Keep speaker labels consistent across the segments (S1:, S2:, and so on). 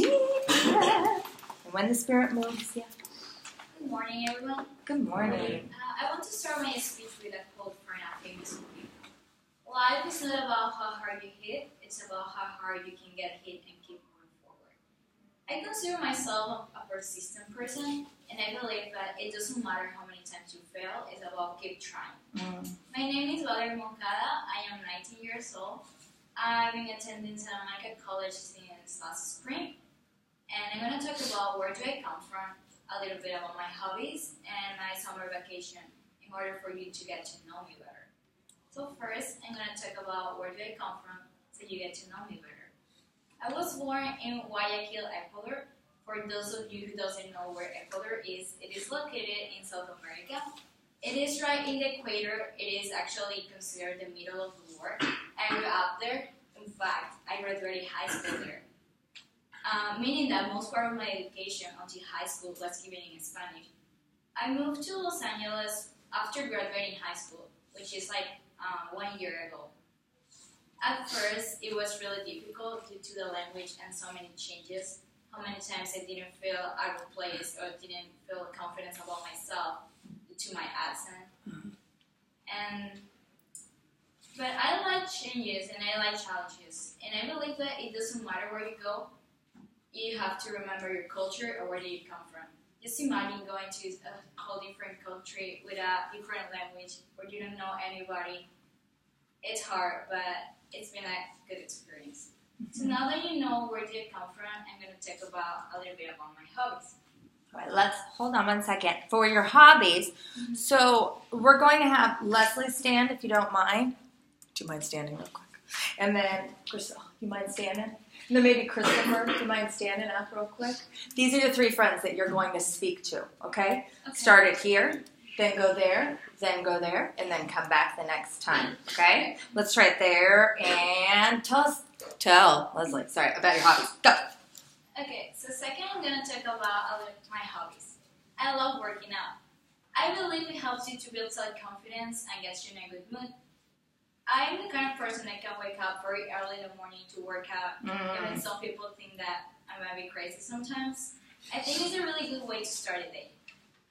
S1: deep breath. And when the spirit moves, yeah.
S2: Good morning, everyone.
S1: Good morning.
S2: Uh, I want to start my speech with a quote from a famous movie. Life is not about how hard you hit, it's about how hard you can get hit and keep moving forward. I consider myself a persistent person, and I believe that it doesn't matter how many times you fail, it's about keep trying.
S1: Mm.
S2: My name is Valerie Moncada. I am 19 years old. I've been attending Santa Monica College since last spring, and I'm going to talk about where do I come from, a little bit about my hobbies, and my summer vacation in order for you to get to know me better. So first, I'm going to talk about where do I come from so you get to know me better. I was born in Guayaquil, Ecuador. For those of you who doesn't know where Ecuador is, it is located in South America. It is right in the equator. It is actually considered the middle of the world. I grew up there. In fact, I graduated high school there. Uh, meaning that most part of my education until high school was given in Spanish. I moved to Los Angeles after graduating high school, which is like uh, one year ago. At first, it was really difficult due to the language and so many changes. How many times I didn't feel out of place or didn't feel confidence about myself due to my accent. And but I like changes and I like challenges, and I believe that it doesn't matter where you go, you have to remember your culture or where do you come from. Just imagine going to a whole different country with a different language where you don't know anybody. It's hard, but it's been a good experience. So now that you know where do you come from, I'm going to talk about a little bit about my hobbies.
S1: All right, let's hold on one second. For your hobbies, mm-hmm. so we're going to have Leslie stand if you don't mind. Do you mind standing real quick? And then Crystal, you mind standing? And then maybe Christopher, do you mind standing up real quick? These are your three friends that you're going to speak to, okay?
S2: Okay.
S1: Start it here, then go there, then go there, and then come back the next time, okay? Let's try it there and tell us, tell Leslie, sorry, about your hobbies. Go.
S2: Okay, so second I'm gonna talk about my hobbies. I love working out. I believe it helps you to build self-confidence and gets you in a good mood. I'm the kind of person that can wake up very early in the morning to work out. Even
S1: Mm.
S2: some people think that I might be crazy sometimes. I think it's a really good way to start a day.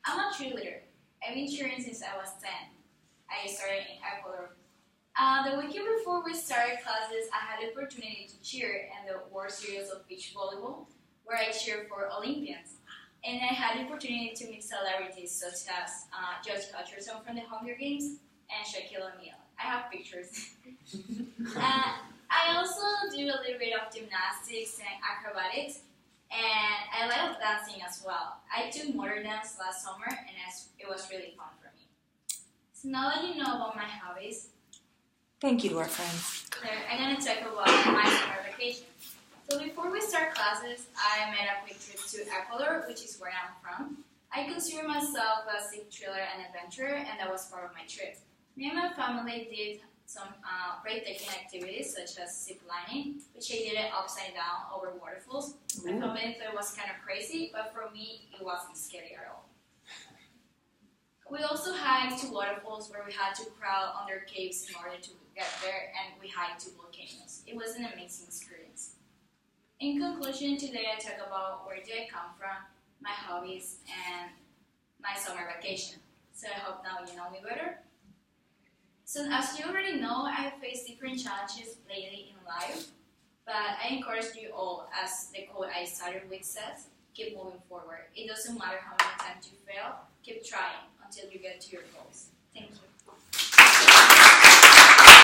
S2: I'm a cheerleader. I've been cheering since I was 10. I started in Ecuador. Uh, the weekend before we started classes, I had the opportunity to cheer in the World Series of Beach Volleyball, where I cheered for Olympians. And I had the opportunity to meet celebrities such as uh, Josh Hutcherson from the Hunger Games and Shaquille O'Neal. I have pictures. uh, I also do a little bit of gymnastics and acrobatics, and I love dancing as well. I took motor dance last summer, and it was really fun for me. So now that you know about my hobbies,
S1: Thank you, to our friends.
S2: I'm gonna talk about my summer vacation. So before we start classes, I made a quick trip to Ecuador, which is where I'm from. I consider myself a sick thriller and adventurer, and that was part of my trip. Me and my family did some uh, breathtaking activities such as zip lining, which I did it upside down over waterfalls. My
S1: Ooh.
S2: family thought it was kind of crazy, but for me, it wasn't scary at all. We also hiked to waterfalls where we had to crawl under caves in order to get there, and we hiked to volcanoes. It was an amazing experience. In conclusion, today I talk about where do I come from, my hobbies, and my summer vacation. So I hope now you know me better. So as you already know, I face different challenges lately in life, but I encourage you all, as the quote I started with says, keep moving forward. It doesn't matter how many times you fail, keep trying until you get to your goals. Thank you.